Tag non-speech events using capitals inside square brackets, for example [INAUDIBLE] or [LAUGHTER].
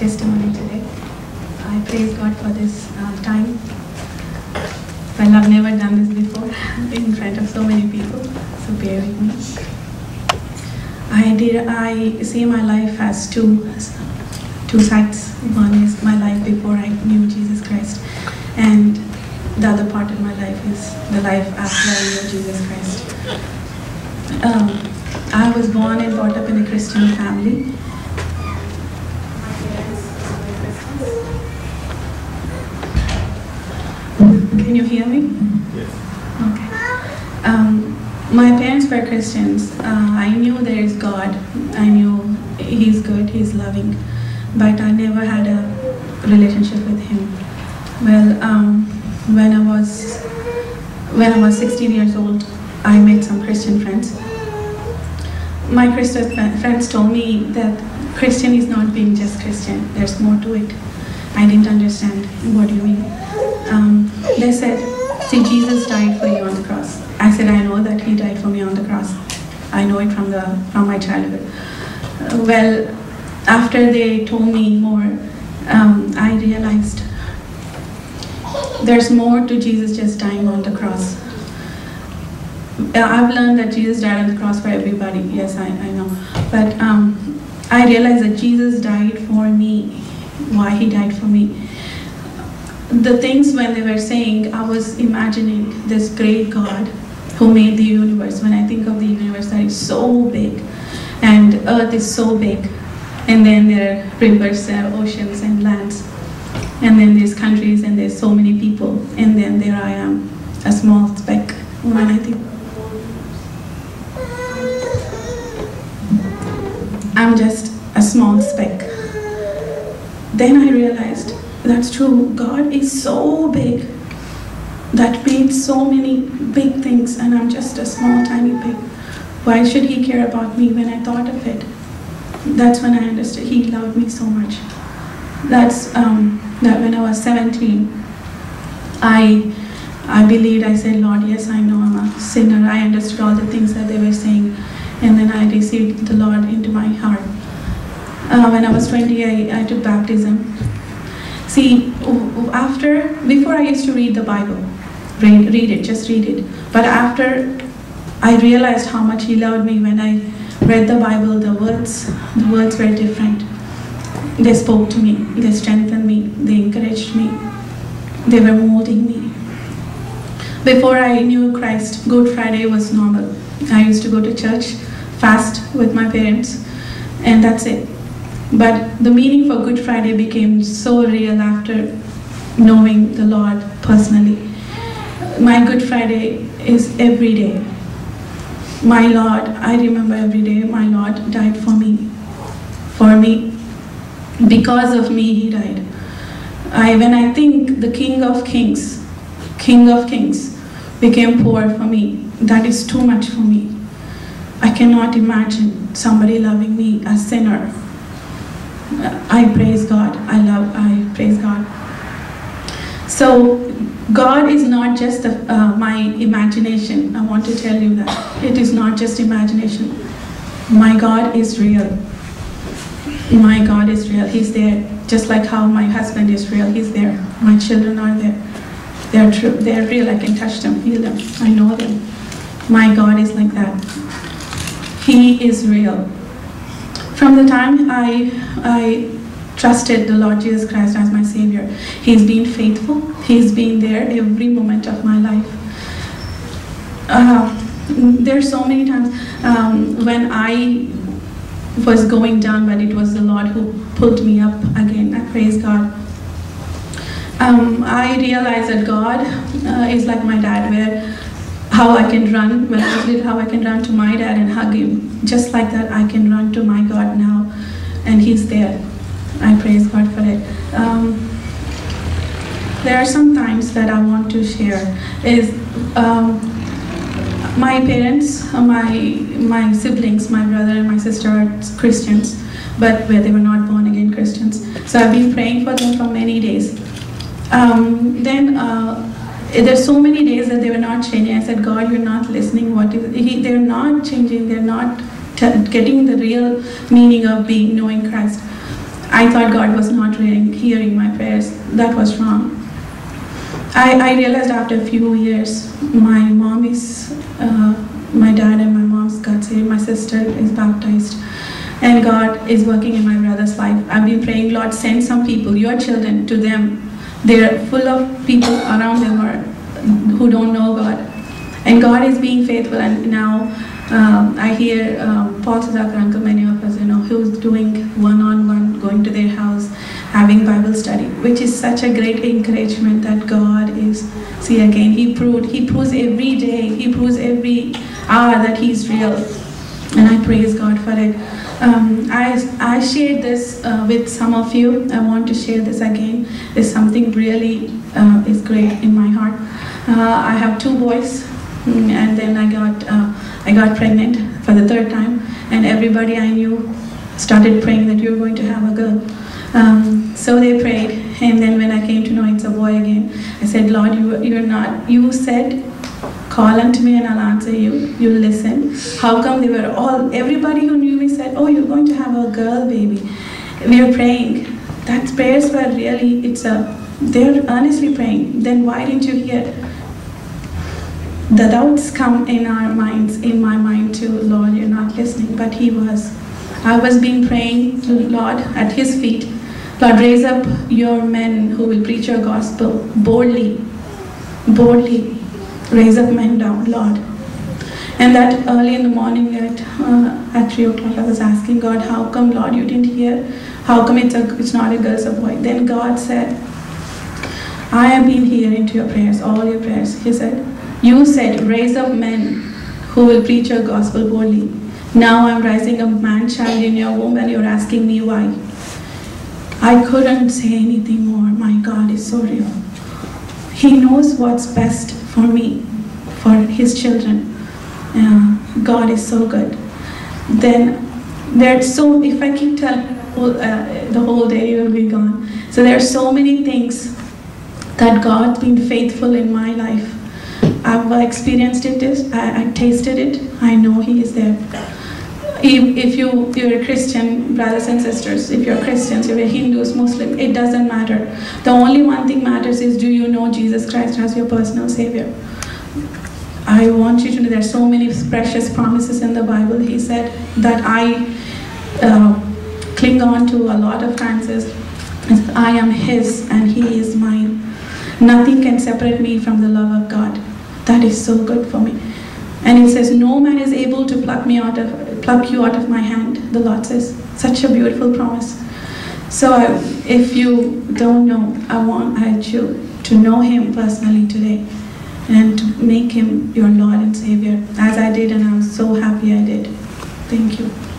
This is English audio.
testimony today. I praise God for this uh, time. Well, I've never done this before [LAUGHS] in front of so many people, so bear with me. I did. I see my life as two two sides. One is my life before I knew Jesus Christ, and the other part of my life is the life after I knew Jesus Christ. Um, I was born and brought up in a Christian family. Can you hear me? Yes. Okay. Um, my parents were Christians. Uh, I knew there is God. I knew He's good, He's loving, but I never had a relationship with Him. Well, um, when I was when I was 16 years old, I met some Christian friends. My Christian friends told me that Christian is not being just Christian. There's more to it. I didn't understand. What do you mean? Um, they said, "See, Jesus died for you on the cross." I said, "I know that He died for me on the cross. I know it from the from my childhood." Uh, well, after they told me more, um, I realized there's more to Jesus just dying on the cross. Uh, I've learned that Jesus died on the cross for everybody. Yes, I, I know. But um, I realized that Jesus died for me. Why he died for me. The things when they were saying, I was imagining this great God who made the universe. When I think of the universe, that is so big, and Earth is so big, and then there are rivers, there are oceans, and lands. And then there's countries and there's so many people. And then there I am, a small speck when I think. Then I realized that's true. God is so big that made so many big things, and I'm just a small, tiny pig. Why should He care about me when I thought of it? That's when I understood He loved me so much. That's um, that when I was 17, I I believed. I said, Lord, yes, I know I'm a sinner. I understood all the things that they were saying, and then I received the Lord into my heart. Uh, when I was 20, I, I took baptism. See, after before I used to read the Bible, read read it, just read it. But after I realized how much He loved me when I read the Bible, the words the words were different. They spoke to me, they strengthened me, they encouraged me, they were molding me. Before I knew Christ, Good Friday was normal. I used to go to church, fast with my parents, and that's it. But the meaning for Good Friday became so real after knowing the Lord personally. My Good Friday is every day. My Lord, I remember every day, my Lord died for me. For me, because of me he died i when i think the king of kings king of kings became poor for me that is too much for me i cannot imagine somebody loving me a sinner i praise god i love i praise god so god is not just uh, my imagination i want to tell you that it is not just imagination my god is real my God is real. He's there. Just like how my husband is real. He's there. My children are there. They're true. They're real. I can touch them, feel them. I know them. My God is like that. He is real. From the time I I trusted the Lord Jesus Christ as my Savior, He's been faithful. He's been there every moment of my life. Uh, there's so many times um, when I was going down, but it was the Lord who pulled me up again. I praise God. Um, I realized that God uh, is like my dad, where how I can run when I was how I can run to my dad and hug him. Just like that, I can run to my God now, and He's there. I praise God for it. Um, there are some times that I want to share. Is um, my parents, uh, my my siblings, my brother and my sister are Christians, but where they were not born again Christians. So I've been praying for them for many days. Um, then uh, there's so many days that they were not changing. I said, God, you're not listening. What is? He, they're not changing. They're not getting the real meaning of being knowing Christ. I thought God was not hearing, hearing my prayers. That was wrong. I, I realized after a few years, my mom is, uh, my dad and my mom's got saved, my sister is baptized, and God is working in my brother's life. I've been praying, Lord, send some people, your children, to them. They're full of people around them who don't know God. And God is being faithful, and now um, I hear um, Paul Sudhakar uncle, many of us, you know, who's doing one-on-one, going to their house, having Bible study, which is such a great encouragement that God is. See again, He proved, He proves every day, He proves every hour that He's real, and I praise God for it. Um, I, I shared this uh, with some of you. I want to share this again. There's something really uh, is great in my heart. Uh, I have two boys, mm, and then I got uh, I got pregnant for the third time, and everybody I knew started praying that you're going to have a girl. Um, so they prayed, and then when I came to know it's a boy again, I said, Lord, you, you're not, you said, call unto me and I'll answer you. You listen. How come they were all, everybody who knew me said, oh, you're going to have a girl baby. We are praying. That prayers were really, it's a, they're earnestly praying. Then why didn't you hear? the doubts come in our minds, in my mind too, Lord, you're not listening, but he was. I was being praying to Lord at his feet. Lord, raise up your men who will preach your gospel boldly, boldly. Raise up men down, Lord. And that early in the morning at, uh, at 3 o'clock, I was asking God, how come, Lord, you didn't hear? How come it's, a, it's not a girl, it's a boy? Then God said, I have been hearing to your prayers, all your prayers. He said, you said, raise up men who will preach your gospel boldly. Now I'm rising a man child in your womb and you're asking me why. I couldn't say anything more. My God is so real. He knows what's best for me, for his children. Uh, God is so good. Then there's so, if I keep telling uh, the whole day, will be gone. So there are so many things that God's been faithful in my life. I've experienced it, I, I tasted it, I know He is there. If you, you're a Christian, brothers and sisters, if you're Christians, if you're Hindus, Muslim, it doesn't matter. The only one thing matters is do you know Jesus Christ as your personal Savior? I want you to know there's so many precious promises in the Bible. He said that I uh, cling on to a lot of times is I am His and He is mine. Nothing can separate me from the love of God. That is so good for me. And it says, No man is able to pluck me out of pluck you out of my hand, the Lord says. Such a beautiful promise. So I, if you don't know, I want I you to know him personally today and to make him your Lord and Savior, as I did, and I'm so happy I did. Thank you.